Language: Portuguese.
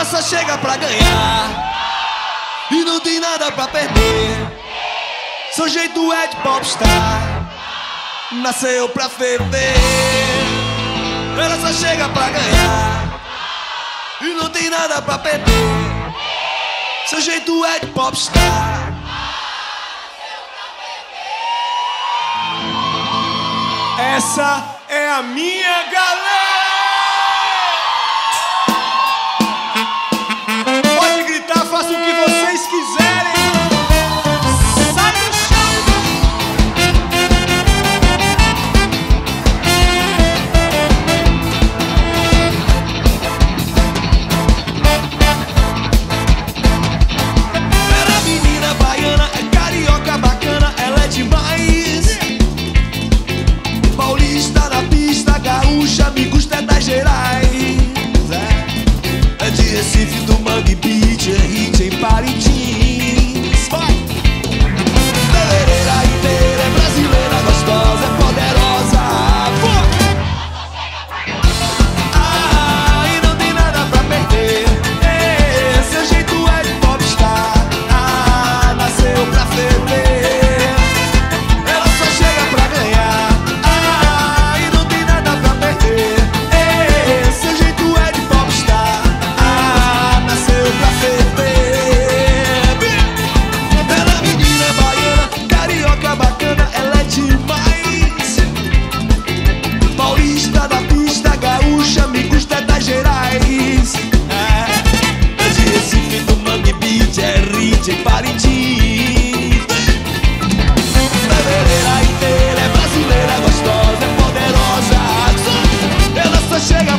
Ela só chega pra ganhar e não tem nada pra perder. Seu jeito é de popstar, nasceu pra ferver. Ela só chega pra ganhar e não tem nada pra perder. Seu jeito é de popstar. Essa é a minha galera! chega.